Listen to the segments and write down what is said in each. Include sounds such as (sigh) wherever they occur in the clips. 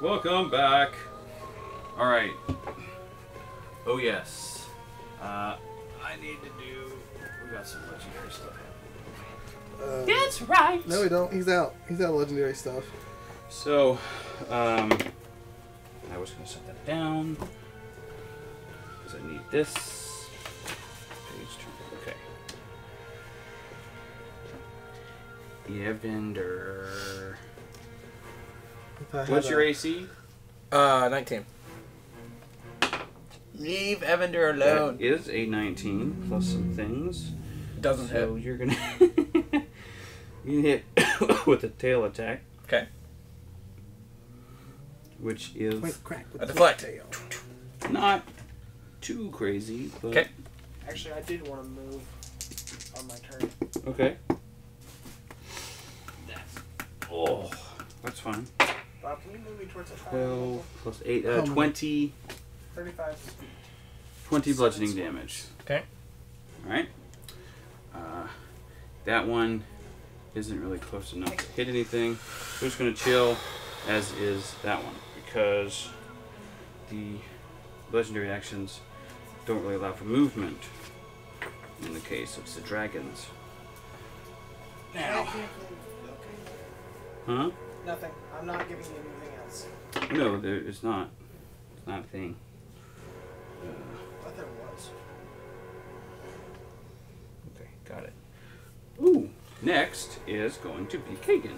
Welcome back. All right. Oh yes. Uh, I need to do. We got some legendary stuff. Uh, That's right. no, we don't. He's out. He's out legendary stuff. So, um, I was gonna set that down because I need this. Page two. Okay. Evendur. If I had What's your a- AC? Uh, 19. Leave Evendur alone. That is a 19 plus some things. Doesn't So hit. you're gonna (laughs) you hit (coughs) with a tail attack, Okay. which is Wait, crack. A deflect. Tail. Not too crazy. But Okay. Actually, I did want to move on my turn. Okay. Oh, that's fine. Bob, can you move me towards the 12 plus 8, uh, 20, 35 20 bludgeoning Seven damage. Okay. Alright. Uh, that one isn't really close enough to hit anything. We're just going to chill, as is that one, because the legendary actions don't really allow for movement in the case of the dragons. Now. Okay. Huh? Nothing. I'm not giving you anything else. No, there, it's not. It's not a thing. Uh, I thought there was. okay, got it. Ooh, next is going to be Kagan.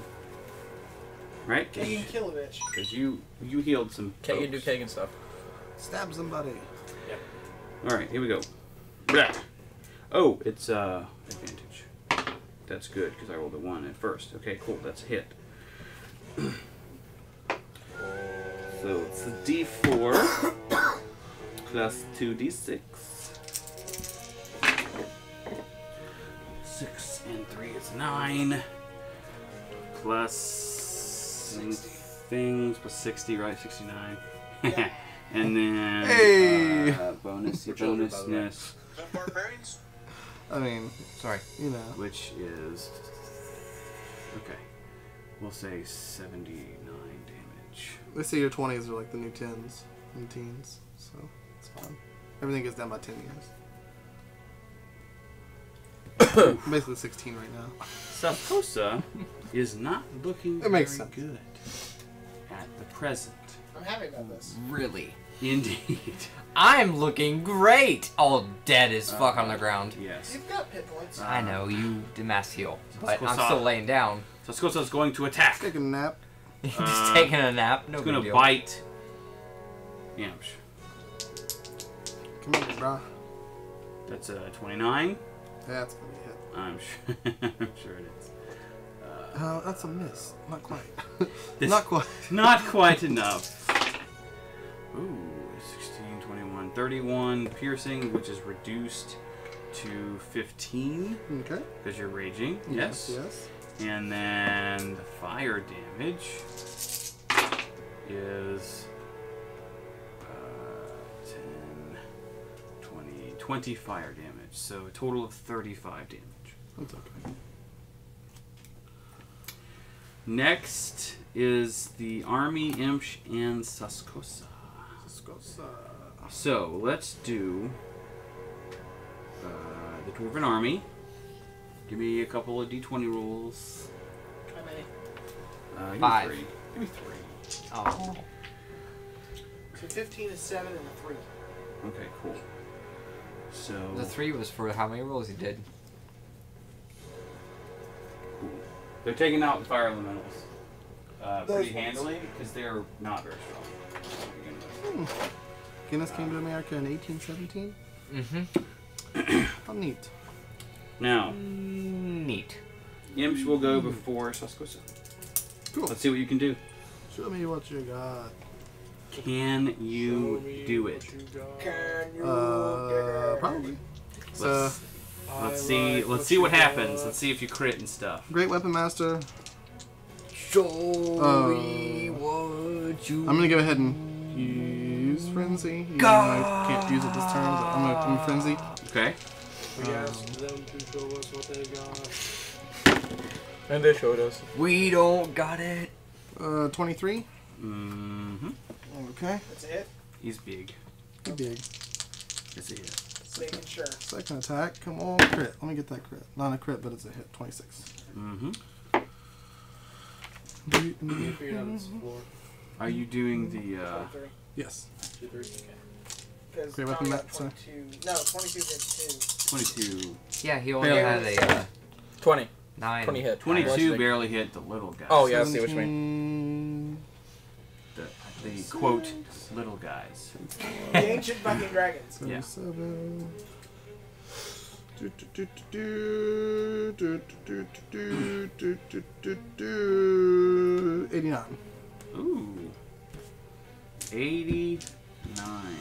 Right? Kagan Kilovich. Because you you healed some. Kagan do folks. Kagan stuff. Stab somebody. Yeah. All right, here we go. Blah. Oh, it's uh advantage. That's good because I rolled a one at first. Okay, cool. That's a hit. So it's a D4 plus two D6. Six and three is nine. Plus things plus sixty, right? Sixty-nine. (laughs) and then Hey! uh, bonus, children, by the way. bonusness. I mean, Sorry. you know. which is okay. We'll say seventy-nine damage. They say your 20s are like the new 10s and teens, so it's fine. Everything goes down by 10 years. (coughs) Basically 16 right now. Saposa is not looking It makes very sense. good at the present. I'm happy about this. Really? Indeed. (laughs) I'm looking great. All dead as fuck on the ground. Yes. You've got hit points. I know you did mass heal, but I'm still laying down. Saposa is going to attack. Taking a nap. (laughs) Just Uh, taking a nap. No It's big going to deal. bite. Yamsh. Come here, bro. That's a twenty-nine. That's gonna be a hit. I'm sure. (laughs) I'm sure it is. Uh, that's a miss. Not quite. Not quite. Not quite enough. Ooh, 16, 21, 31 piercing, which is reduced to 15 Okay. because you're raging. Yes. Yes. And then the fire damage is uh, 10, 20, 20 fire damage. So a total of 35 damage. That's okay. Next is the Army Imsh and Saskosa. Uh, So let's do uh, the Dwarven Army. Give me a couple of d20 rolls. How many? Uh, give Five. Me three. Give me three. Oh. So 15 is 7 and a 3. Okay, cool. So The three was for how many rolls you did. cool. They're taking out the fire elementals uh, pretty handily because they're not very strong. to begin with. Guinness came to America in 1817. Mm-hmm. (clears throat) How neat. Now, Neat. Imsh will go before Saskosa. Cool. Let's see what you can do. Show me what you got. Can you do it? Can you Uh, probably. Let's, let's see. Let's see what happens. Let's see if you crit and stuff. Great Weapon Master. Show Uh, me what you. I'm gonna go ahead and use Frenzy. Even though I can't use it this turn, but I'm gonna, I'm Frenzy. Okay. We Um, asked them to show us what they got. And they showed us. We don't got it. Uh, 23. Mm-hmm. Okay. That's it? He's big. He big. It's a hit. Just making sure. Second attack. Come on, crit. Let me get that crit. Not a crit, but it's a hit. 26. Mm-hmm. Two feet on this floor. Are you doing the uh 23. Yes. Two, three. Okay. Great weapon, Matt, sorry. 22. No, 22 hits 22? Yeah, he only Barely. had a uh, 20. nine. 20 hit. 22 Bludgeoning. barely hit the little guy. Oh, yeah, I see what you mean. The, the quote little guys. the ancient fucking dragons. Yeah. 77. Do, do, do, do, do, do, do, do, do, do, do, 89. Ooh. 89.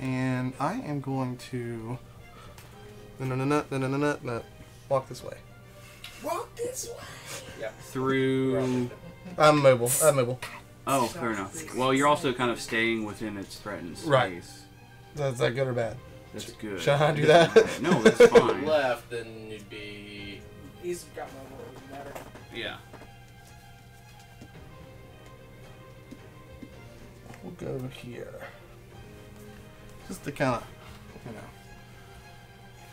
And I am going to no no no no no no no walk this way. Walk this way. Yeah. Through. I'm mobile. I'm mobile. Oh, fair enough. Well, you're also kind of staying within its threatened space. Right. That's that good or bad? That's good. Should I do that? no, that's (laughs) fine. Left, then you'd be. He's got no more. Matter. Yeah. We'll go here. Just to kind of, you know,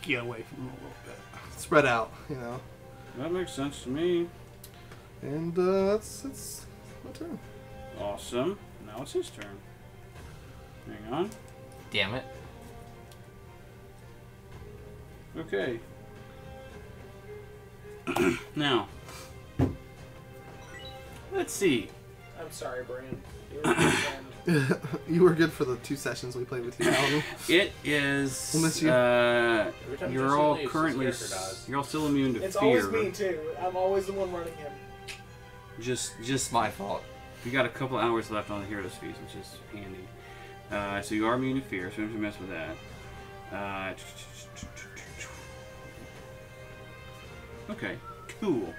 get away from him a little bit. Spread out, you know. That makes sense to me. And uh, that's, that's my turn. Awesome. Now it's his turn. Hang on. Damn it. Okay. (clears throat) now, let's see. I'm sorry, Brian. You're a good friend. you were good for the two sessions we played with you, Paladin. (laughs) It is. We'll miss you. Uh, you're all leaves, currently. character s- dies. You're all still immune to It's fear. always me, too. I'm always the one running him. Just, just my fault. We got a couple hours left on the hero's Feast, which is handy. Uh, so you are immune to fear, so we don't have to mess with that. Uh, okay, cool.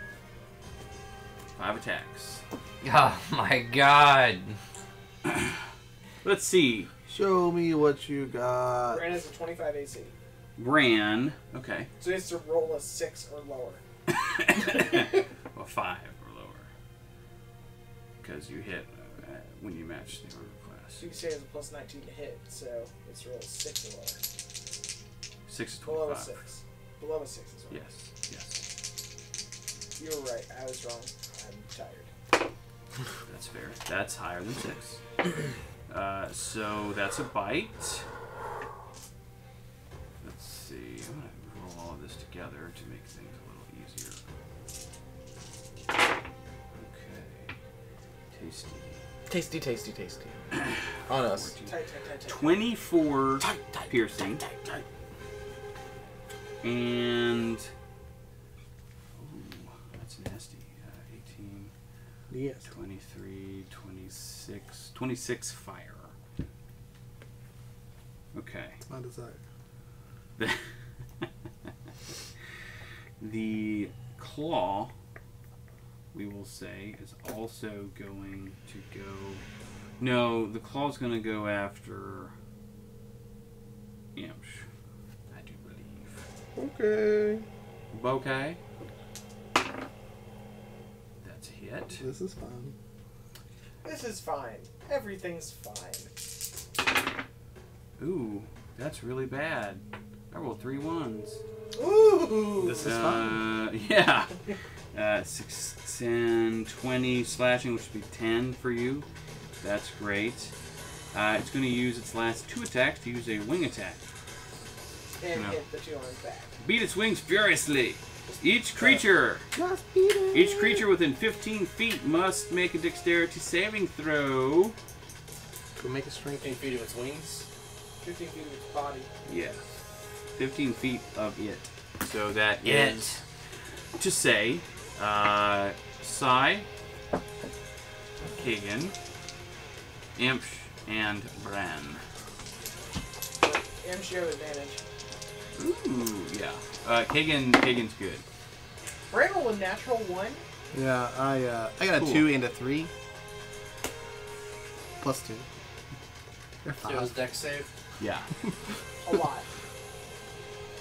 Five attacks. (laughs) Oh my god. (clears throat) Let's see. Show me what you got. Brian has a 25 AC. Bran. Okay. So he has to roll a 6 or lower. (laughs) well, five or lower. Because you hit uh, when you match the armor class. So you can say he has a plus 19 to hit, so it's roll 6 or lower. Six to is Below a 6. Below a 6 is well. Yes, yes. You were right. I was wrong. That's fair. That's higher than six. Uh, so that's a bite. Let's see. I'm gonna roll all of this together to make things a little easier. Okay. Tasty. Tasty, tasty, tasty. (clears throat) On us. 14. Tight, tight, tight, tight. 24 piercing. And. Ooh, that's nasty. Uh, 18. Yes. 23, 26, 26 fire. Okay. It's My desire. The, (laughs) the claw, we will say, is also going to go. No, the claw's going to go after Imsh, I do believe. Okay. Bouquet. That's a hit. This is fine. This is fine. Everything's fine. Ooh, that's really bad. I rolled three ones. Ooh! This is fun. Uh, (laughs) yeah. Uh, 6, 10, 20 slashing, which would be 10 for you. That's great. Uh, it's going to use its last two attacks to use a wing attack. and No. hit the two on his back. Beat its wings furiously. Each creature, Just beat it. each creature within 15 feet must make a dexterity saving throw. We'll make a strength. 15 feet of its wings. 15 feet of its body. Yeah, 15 feet of it. So that It. is to say, uh, Sai, Kagan, Imp, and Bran. But M show advantage. Ooh, yeah. Uh, Kagan, Kagan's good. Brand rolled a natural one. Yeah, I uh, I got a Cool. two and a three. Plus two. You're So it was five. Dex save. Yeah. (laughs) A lot.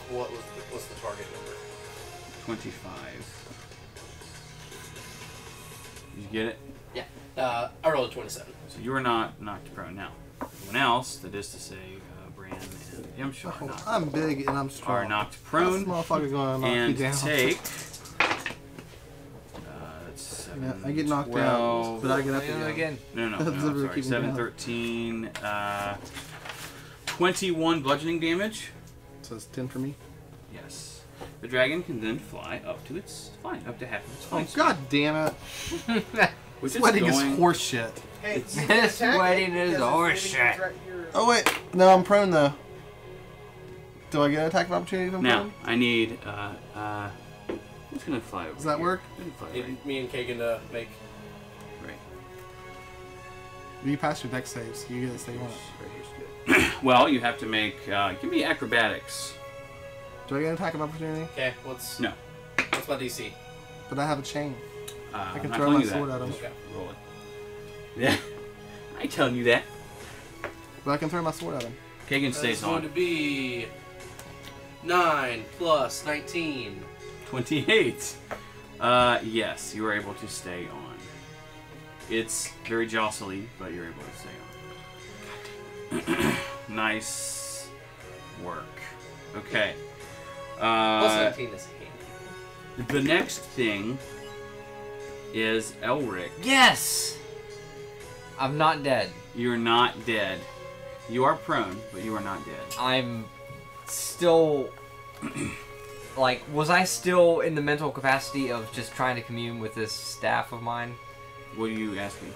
What was the, what's the target number? 25. Did you get it? Yeah. Uh, I rolled a 27. So you are not knocked prone now. Everyone else, that is to say, uh, Bran and Yamcha are Oh, I'm big and I'm strong. are knocked This prone motherfucker gonna knock and you down. take. (laughs) Uh, seven, Yeah, I get knocked 12, down, but I get up again. again. No, no, (laughs) no, no sorry. keep 7, 13, uh, 21 bludgeoning damage. So it's ten for me. Yes. The dragon can then fly up to its flying, up to half of its Oh flying speed, god damn it! (laughs) Which Sweating is is going, horse shit. Hey, It's- you can This attack it wedding is because it's horse shit. your- your- Oh wait, no, I'm prone though. Do I get an attack of opportunity if I'm Now, prone? I need, uh, uh, who's gonna fly over Does that here? work? Who's gonna fly right, Need me and Kagan to make. right. You pass your Dex saves. You get to stay on it. Right here's good. (clears throat) well, you have to make, uh, give me acrobatics. Do I get an attack of opportunity? Okay, what's No. what's my DC? But I have a chain. Uh, I can throw my you that. sword at him. Okay. Roll it. (laughs) Yeah. I ain't telling you that. But I can throw my sword at him. Kagan That's stays going to be nine plus 19. 28. Uh, yes, you are able to stay on. It's very jostly, but you're able to stay on. (clears throat) nice work. Okay. Plus Uh, 19 is handy. the next thing is Elric. Yes! I'm not dead. You're not dead. You are prone, but you are not dead. I'm still. like, was I still in the mental capacity of just trying to commune with this staff of mine? What are you asking?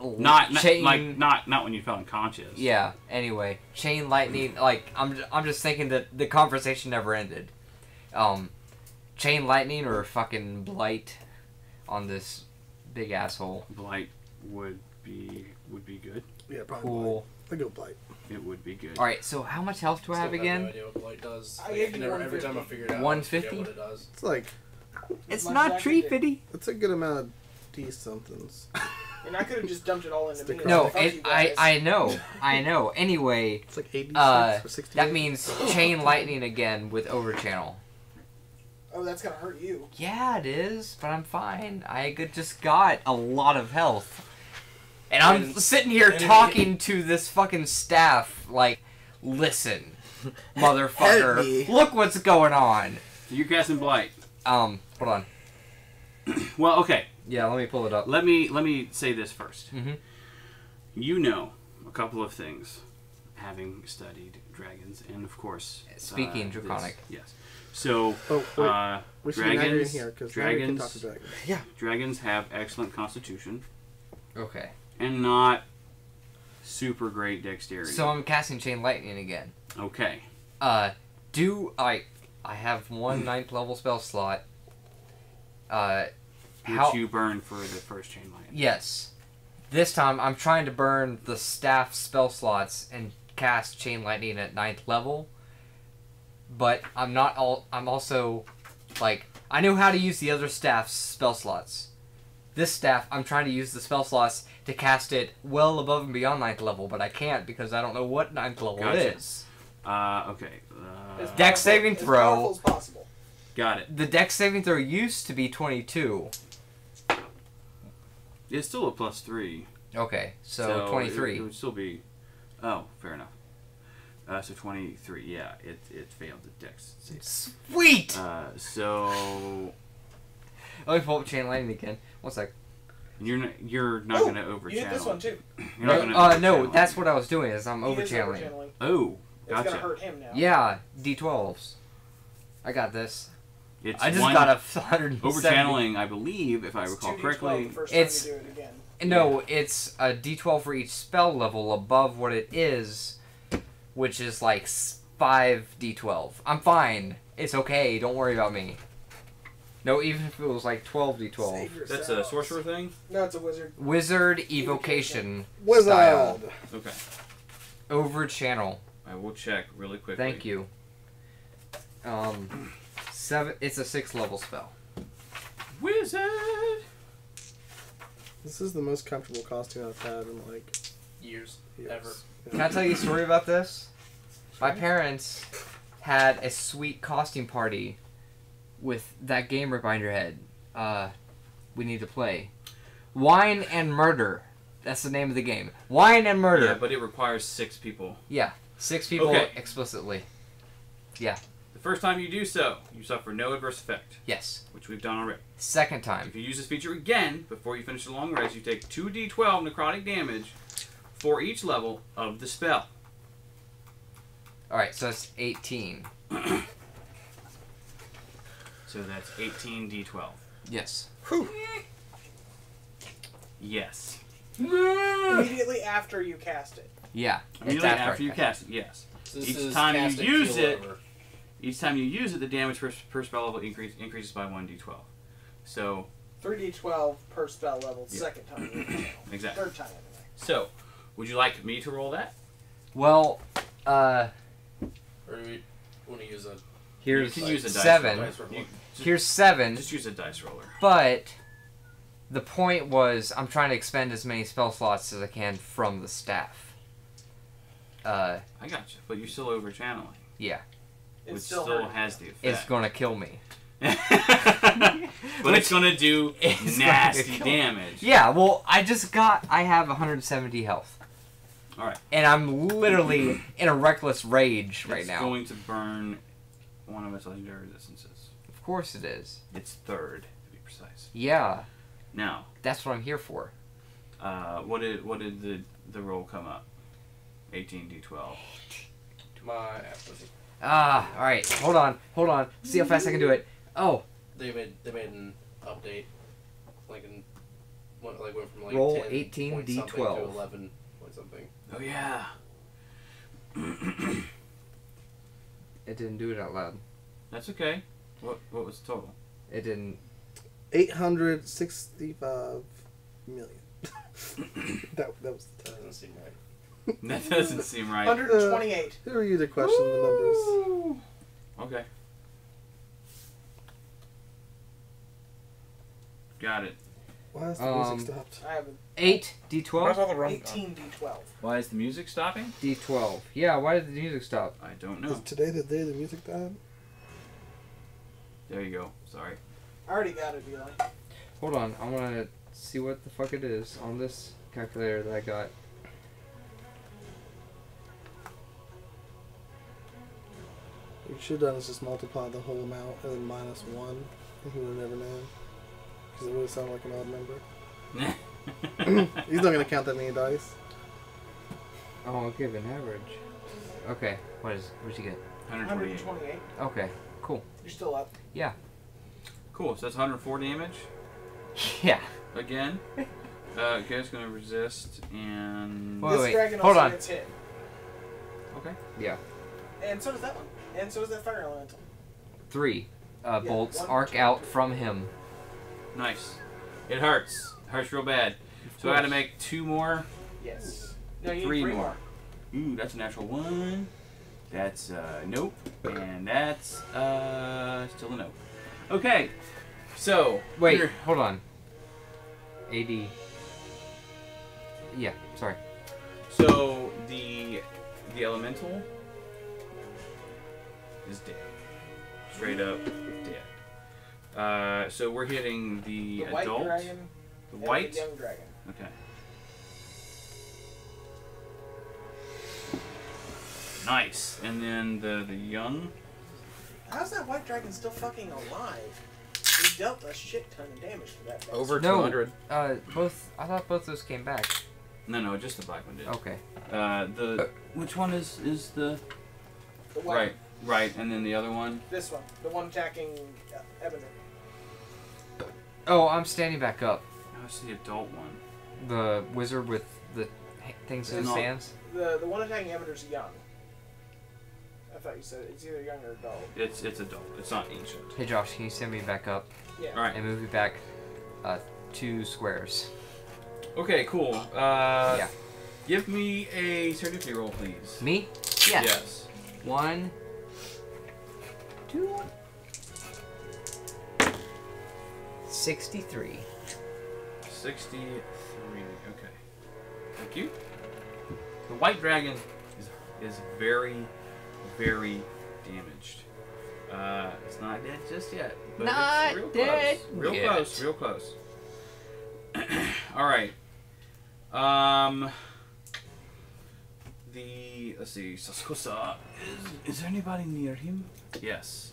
Not, not chain, like not not when you felt unconscious. Yeah. Anyway, chain lightning. Like, I'm I'm just thinking that the conversation never ended. Um, chain lightning or fucking blight on this big asshole. Blight would be would be good. Yeah, probably. Cool. I go blight. It would be good. All right. So how much health do I Still have No again? idea what blight does. I gave you never, every time I 150. figured out 150? it does. It's like It's much not as I tree can do. fitty. it's a good amount of d somethings. (laughs) And I could have just dumped it all into me. No, it, I. I know, I know. Anyway, It's like eighty six Uh, or sixty. that means (laughs) chain lightning again with overchannel. Oh, that's gonna hurt you. Yeah, it is, but I'm fine. I could- just got a lot of health. And I'm And- sitting here and- talking to this fucking staff, like, listen, (laughs) motherfucker, look what's going on. You're casting blight. Um, hold on. (clears throat) Well, okay. Yeah, let me pull it up. Let me let me say this first. Mhm. You know a couple of things, having studied dragons, and of course, Speaking uh, this- draconic. Yes. So, Oh wait, uh, we should be in dragons, here because dragons, talk to dragons. dragons have excellent constitution Okay. And not super great dexterity. So I'm casting chain lightning again. okay. Uh, do I? I have one ninth level spell slot. Uh, Which how? you burn for the first chain Lightning. Yes. This time I'm trying to burn the staff spell slots and cast chain lightning at ninth level. But I'm not all. I'm also, like, I know how to use the other staff's spell slots. This staff, I'm trying to use the spell slots to cast it well above and beyond ninth level, but I can't because I don't know what ninth level Gotcha. it is. Uh, okay. As Uh, Dex powerful- saving as throw. powerful as possible. got it. The Dex saving throw used to be 22. It's still a plus three. Okay, so, So 23. it would still be. Oh, fair enough. Uh, so 23. Yeah, it, it failed the dex. save. Sweet! Uh, so (laughs) Let me pull up chain lightning again. One sec. you're not you're not Ooh, gonna over You hit this one too. You're not gonna uh, no, that's what I was doing. Is I'm over channeling. overchanneling. Oh, It's gotcha. gonna hurt him now. Yeah, D12s. I got this. It's I just one got a 170. over channeling, I believe, if I It's recall correctly. The first It's- time you do it again. No, it's a D12 for each spell level above what it is, which is like five D12. I'm fine. It's okay. Don't worry about me. No, even if it was like 12 D12. That's a sorcerer thing. No, it's a wizard. Wizard evocation Wizard. style Okay, over channel. I will check really quickly. Thank you. Um, seven. It's a six level spell. Wizard. This is the most comfortable costume I've had in like Years. years. Ever. Can I tell you a story about this? My parents had a sweet costume party with that game right behind your head. Uh, we need to play. Wine and Murder. That's the name of the game. Wine and Murder. Yeah, but it requires six people. Yeah, six people Okay. explicitly. Yeah. The first time you do so, you suffer no adverse effect, Yes. which we've done already. Second time. If you use this feature again before you finish the long rest, you take 2d12 necrotic damage for each level of the spell. All right, so that's 18. (clears throat) So that's 18d12. Yes. Yes. Immediately after you cast it. Yeah. Immediately after after you cast it, yes. So Each time you use it- over. Each time you use it, the damage per, per spell level increase, increases by 1d12. So, 3d12 per spell level, Yeah. second time. exactly. (clears throat) Third time, anyway. So, would you like me to roll that? Well, uh, Or do we want to use a here's you can use a dice seven. Dice roller. You- just, Here's seven. just use a dice roller. But the point was, I'm trying to expend as many spell slots as I can from the staff. Uh, I got you, but you're still over channeling, yeah, It's which still, still, has the effect. it's gonna kill me. (laughs) but it's gonna do (laughs) It's gonna nasty damage. Yeah, well, I just got. I have 170 health. All right. And I'm literally in a reckless rage right it's now. It's going to burn one of its legendary resistances. Of course it is. It's third, to be precise. Yeah, Now, that's what I'm here for. uh, what did what did the the roll come up? 18d12. my apathy. Ah, all right. Hold on, hold on. See how fast I can do it. Oh, They made they made an update, like in what like went from like Roll 10 18 d12 to eleven point something. Oh yeah. it didn't do it out loud. That's okay. What what was total? It didn't. 865 million. (coughs) that, that was the That time. doesn't seem right. That doesn't seem right. (laughs) 128. Who are you to question the numbers? Okay. Got it. Why is the Um, music stopped? I haven't. Eight D12. all the rum 18d12. Why is the music stopping? D12. Yeah. Why did the music stop? I don't Is know. today the day the music died? There you go. Sorry. I already got it, Eli. Hold on. I want to see what the fuck it is on this calculator that I got. What you should have done is just multiply the whole amount and then minus one. And he would have never known. Because it would sound like an odd number. (laughs) (coughs) He's not going to count that many dice. Oh, I'll give an average. Okay. What is? What'd you get? 128. 128. Okay. Cool. You're still up. Yeah. Cool. So that's 104 damage (laughs) Yeah. again. (laughs) Uh, okay, it's gonna resist and Wait, this wait, dragon hold also on. gets hit. okay. Yeah. And so does that one. And so does that fire elemental. Three uh, Yeah, bolts one, arc two, out three. from him. Nice. It hurts. hurts real bad. So I got to make two more. Yes. No, you Three need three more. Ooh, that's a natural one. That's uh, nope, and that's uh, still a nope. Okay, so Wait, here- hold on. AD. Yeah. Sorry. So the the elemental is dead, straight up dead. Uh, so we're hitting the, The white adult, dragon. the and white. The young dragon. Okay. Nice, and then the the young. How's that white dragon still fucking alive? He dealt a shit ton of damage to that. bastard. Over No. 200. Uh, both. I thought both those came back. No, no, just the black one did. Okay. Uh, the which one is is the The white. right right, and then the other one. This one. The one attacking uh, Evan. Oh, I'm standing back up. Oh, it's the adult one. The wizard with the things in his hands. The the one attacking Evendur's young. I thought you said it's either young or adult. It's it's adult. It's not ancient. Hey Josh, can you send me back up Yeah. All right. and move me back uh, two squares? Okay. Cool. Uh, Yeah. Give me a certificate roll, please. Me? Yeah. Yes. One, two, sixty-three. Sixty-three. Okay. Thank you. The white dragon is is very, very damaged. Uh, it's not dead just yet, but Not it's real dead close. Real yet. close. Real close. (clears throat) All right. Um. The let's see. Saskosa. Is, is there anybody near him? Yes.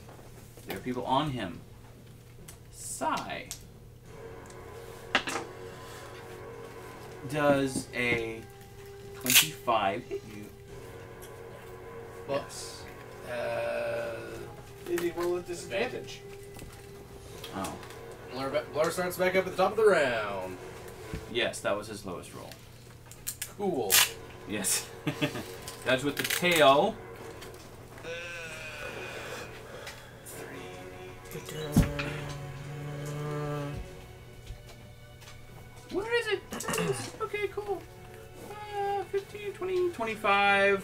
There are people on him. Sai. Does a twenty-five hit you? Well- yes. Uh, Did he roll at disadvantage? Oh. Blur, ba- Blur starts back up at the top of the round. Yes, that was his lowest roll. Cool. Yes. (laughs) That's with the tail. Where is it? There it is. Okay, cool. Uh, 15, 20, 25.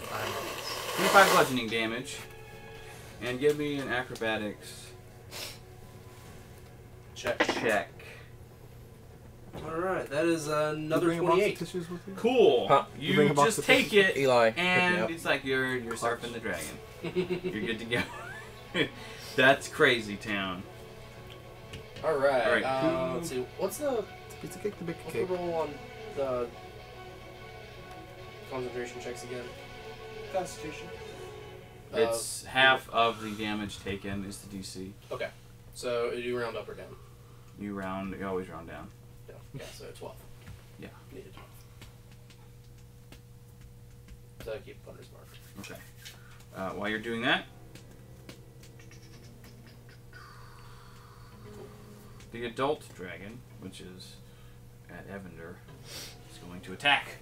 25 bludgeoning damage. And give me an acrobatics Check. check. All right, that is another bring a box of 28. tissues with you? Cool. Huh? You You, bring a box just of take tissues? it, Eli, and it's like you're you're surfing the dragon. (laughs) You're good to go. (laughs) That's crazy town. All right. All right, Uh, who- let's see. What's the Pizza cake to bake what's the cake. roll on the concentration checks again? Constitution. Uh, It's half of the damage taken is the DC. Okay. So do you round up or down? You round, you always round down. Yeah. Yeah. So twelve. Yeah. Needed twelve. So I keep Hunter's Mark. Okay. Uh, while you're doing that, the adult dragon, which is at Evendur, is going to attack.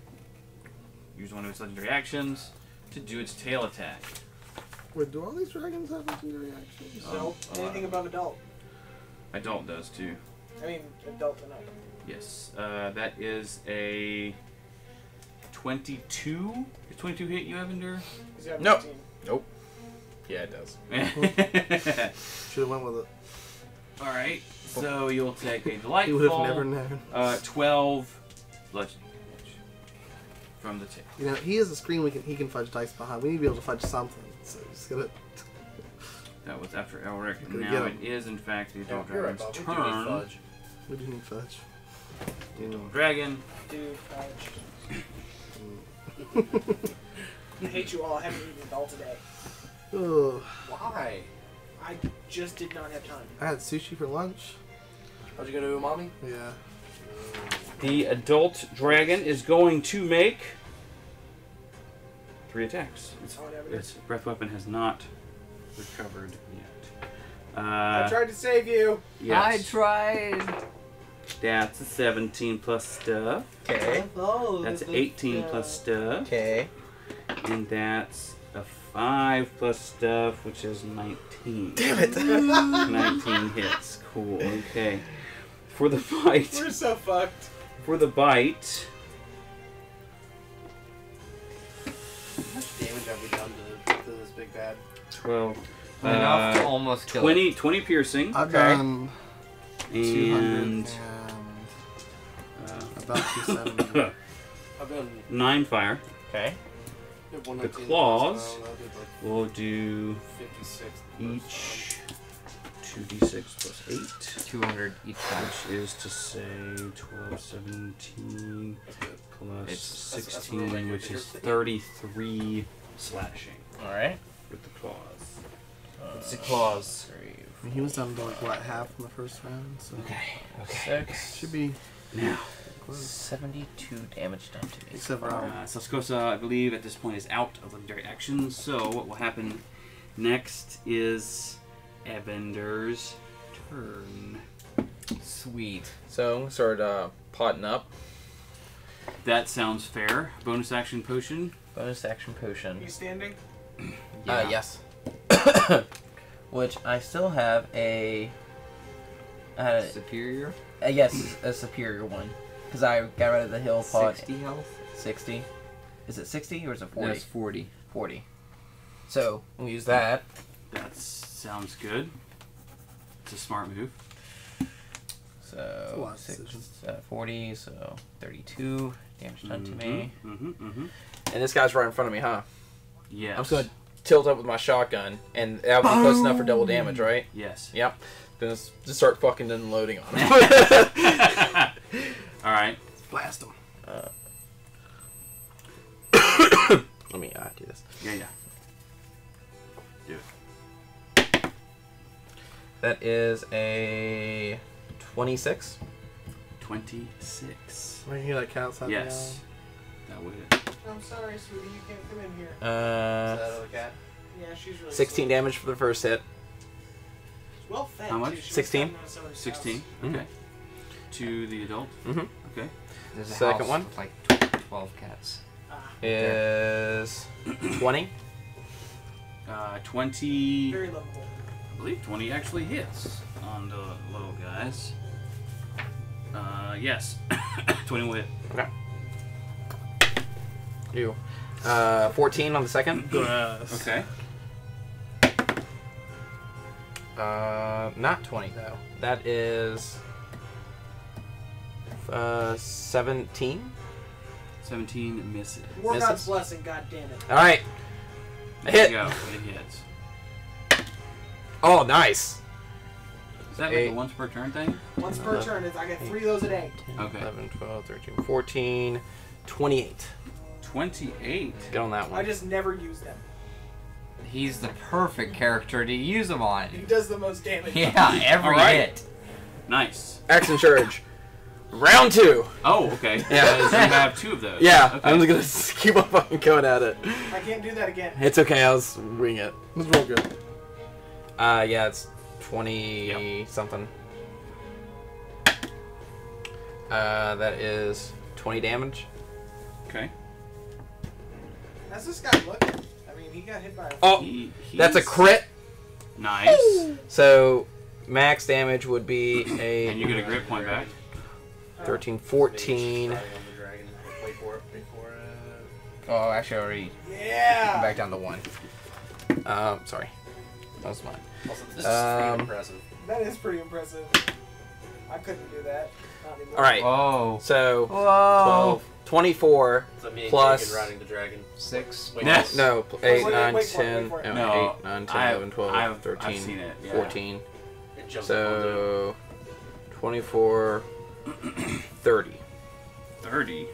Use one of its legendary actions to do its tail attack. Wait, do all these dragons have legendary actions? Um, No, a lot anything of- above adult. Adult does too. I mean, adult and up. Yes. Uh, that is a 22. Is 22 hit you, Evendur? He's got No. 15. Yeah, it does. (laughs) Should have went with it. All right. So you'll take a (laughs) He would have never known. uh, 12 bludgeoning damage from the tail. You know, he has a screen we can he can fudge dice behind. We need to be able to fudge something. So just gonna. (laughs) That was after Elric. Gonna Now it is, in fact, the Yeah, adult you're right, dragon's Bob. We do need fudge. We do need fudge. The adult dragon. Dude, fudge. Hmm. (laughs) I hate you all. I haven't eaten at all today. Ugh. Why? I just did not have time. I had sushi for lunch. How'd you go to umami? Yeah. Mm. The adult dragon is going to make three attacks. Its, its breath weapon has not recovered yet. I Uh, tried to save you. I tried. That's a 17 plus stuff. Okay. Oh, That's 18 plus stuff. Okay. And that's a 5 plus stuff, which is 19. Damn it. (laughs) 19 hits. Cool. Okay. For the (laughs) fight. We're so fucked. For the bite, How much damage have we done to, to this big bad? 12. Enough to Uh, almost kill 20, 20 piercing. I've Okay. done 200 And and uh, about 270. (laughs) I've done nine fire. Okay. The claws. I did like We'll do 56. each 2d6 plus 8, 200 each time. which is to say 12, 17 plus It's- that's- that's 16, which is 33 slashing All right. with the claws. It's the claws. I mean, he was down to like what half in the first round, so Six. should be Now, close. 72 damage done to me. Except for uh, Saskosa, I believe, at this point is out of legendary actions. So what will happen next is Evendur's turn. Sweet. So, start uh, potting up. That sounds fair. Bonus action potion. Bonus action potion. You standing? (coughs) Uh, yes. (coughs) Which I still have a. Uh, Superior. uh, yes, a superior one. Because I got rid of the hill pot. 60 health. 60. Is it 60 or is it 40? That's 40. 40. So, we'll use that. That sounds good. It's a smart move. So, lot six, uh, 40, so 32 damage done to me. Mm-hmm, mm-hmm. And this guy's right in front of me, huh? Yes. I'm just going to tilt up with my shotgun, and that would be close enough for double damage, right? Yes. Yep. Then let's just start fucking unloading on him. (laughs) All right. Blast him. (coughs) (coughs) Let me uh, do this. Yeah, yeah. That is a 26. 26. When you hear that cat outside Yes. That would I'm sorry, sweetie, you can't come in here. Uh, that other cat? Yeah, she's really 16 slow. damage for the first hit. She's well fed. How too. much? She was 16? found on somebody's 16. house. Okay. To the adult. Mm Mhm. Okay. There's a Second house one. with like 12 cats. Ah, Is 20. Uh, 20. very lovable. I believe 20 actually hits on the little guys. Uh, yes. (coughs) 20 will hit. You. Uh, 14 on the second. Grass. Okay. Uh, not 20 though. That is uh 17. 17 misses. War Misses. God's blessing, god damn it. All right. A There hit. you go. It hits. Oh, nice. Is that like a once per turn thing? Once per turn, it's, I get three of those a day. 10, Okay. 11, 12, 13, 14, 28. 28. Get on that one. I just never use them. He's the perfect character to use them on. He does the most damage. Yeah, every Alright. hit. Nice. Action Surge. Round two. Oh, okay. (laughs) Yeah. Because you have two of those. Yeah, Okay. I'm just gonna (laughs) keep on fucking going at it. I can't do that again. It's okay, I was wing it. Let's roll good. Uh, yeah, it's 20 something. Uh, that is 20 damage. Okay. How's this guy looking? I mean, he got hit by a. Oh, He, that's a crit. Nice. So, max damage would be a (clears throat) And you get a grit point back. 13, 14. she's riding on the dragon. Wait for it. Wait for it. Oh, actually, I already Yeah! back down to one. Um, sorry. That was mine. Also, this is Um, impressive. That is pretty impressive. I couldn't do that. Alright, Whoa. so Whoa. 12, 24, So plus- riding the dragon. Six. Wait, Yes. no, Wait, 8, wait, 9, wait for it, 10, wait for no, No, 8, 9, 10, I've- 11, 12, I've- I've seen it, yeah. 14. It jumps up on the So, 24, (clears throat) 30. 30.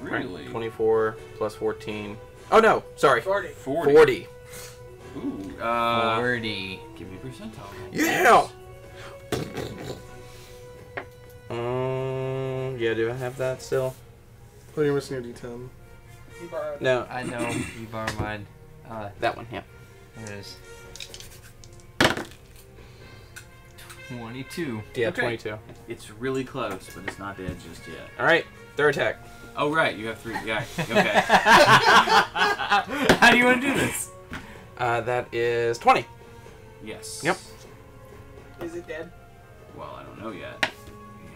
Right, Really? 24 plus 14. Oh no, sorry. 40. 40. 40. Ooh. Uh, Forty. give me percentile. Yeah! Um, yeah, do I have that still? Oh, you're missing your D10. He borrowed. No, I know. You borrow mine. Uh, that one, yeah. there it is. Twenty-two. Yeah, Okay. 22. It's really close, but it's not dead just yet. Alright, third attack. Oh, right. You have three. Yeah. Okay. (laughs) (laughs) How do you want to do this? Uh, that is 20. yes. Yep. Is it dead? Well, I don't know yet.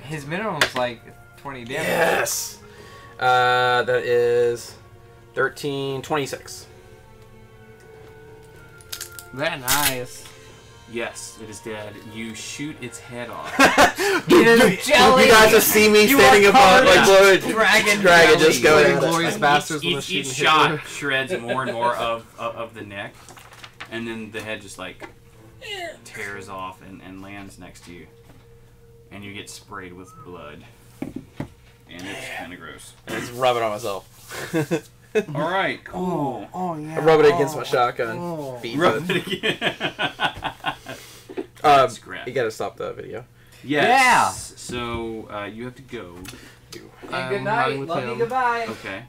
His minimum's like twenty damage. Yes! Uh, that is 13, 26. That nice. Yes, it is dead. You shoot its head off. It is jelly. You guys just see me You standing are above, covered like, in Lord, dragon dragon jelly. just going Like at it. Glorious Each- Bastards when each, they're each shot Hitler. shreds more and more of, of, of the neck, and then the head just like tears off and, and lands next to you, and you get sprayed with blood, and it's kind of gross. And just rub it on myself. All right, cool. Oh, yeah. I rub it against my shotgun. Oh. Rub it. it again. (laughs) Um, Scrap. you gotta stop the video. Yes. So uh, you have to go. Hey, I'm good night. Love you. Goodbye. Okay.